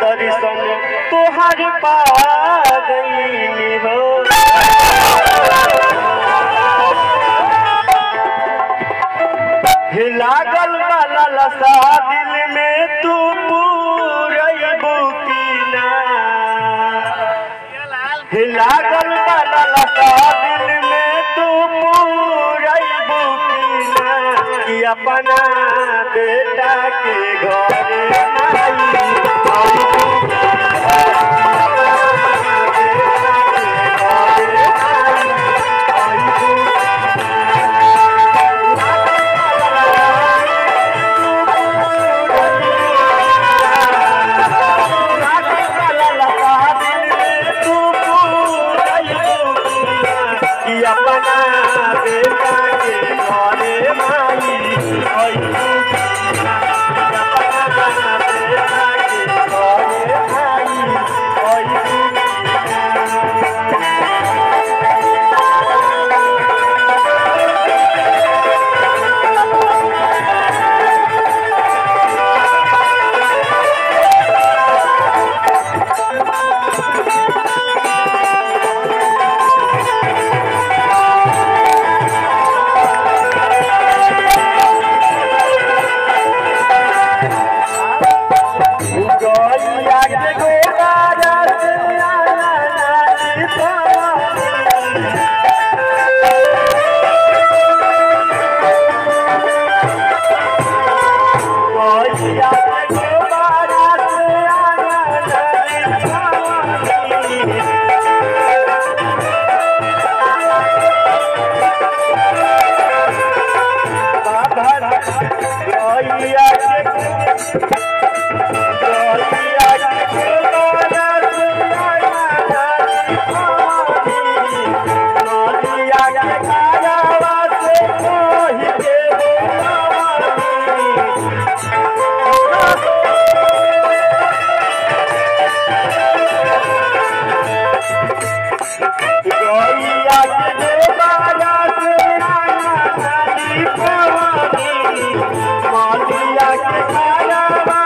दर्शन, तुहार पा हो। लागल वाला दिल में तू पूरा बुकीना लागल वाला दिल में तू पूरा अपना बेटा के घर अपना बेटा के घर माई I Baba.